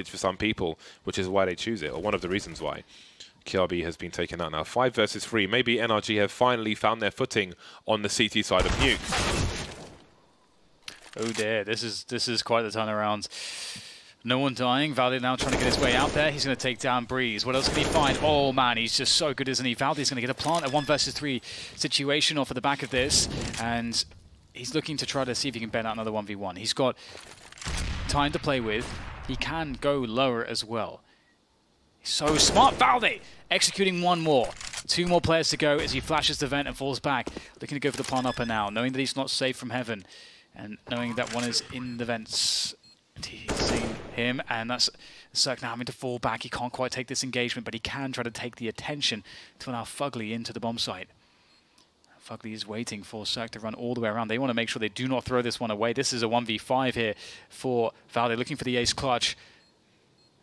advantage for some people, which is why they choose it, or one of the reasons why. KRB has been taken out now. Five versus three. Maybe NRG have finally found their footing on the CT side of Nuke. Oh dear, this is this is quite the turnaround. No one dying. Valde now trying to get his way out there. He's going to take down Brehze. What else can he find? Oh man, he's just so good, isn't he? Valde's going to get a plant, a one versus three situation off of the back of this, and he's looking to try to see if he can bend out another 1v1. He's got time to play with. He can go lower as well. So smart, Valde! Executing one more. Two more players to go as he flashes the vent and falls back. Looking to go for the plant upper now, knowing that he's not safe from heaven. And knowing that one is in the vents. Teasing him, and that's CeRq now having to fall back. He can't quite take this engagement, but he can try to take the attention to allow Fugly into the bomb site. Fugly is waiting for CeRq to run all the way around. They want to make sure they do not throw this one away. This is a 1v5 here for Valde, looking for the ace clutch.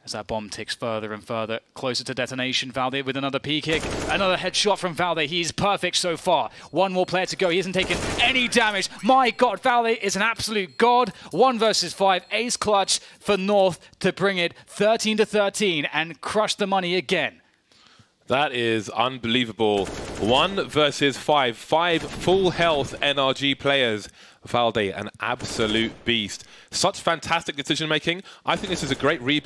As that bomb ticks further and further closer to detonation, Valde with another P kick. Another headshot from Valde. He's perfect so far. One more player to go. He hasn't taken any damage. My God, Valde is an absolute god. One versus five. Ace clutch for North to bring it 13 to 13 and crush the money again. That is unbelievable. One versus five. Five full health NRG players. Valde, an absolute beast. Such fantastic decision making. I think this is a great replay.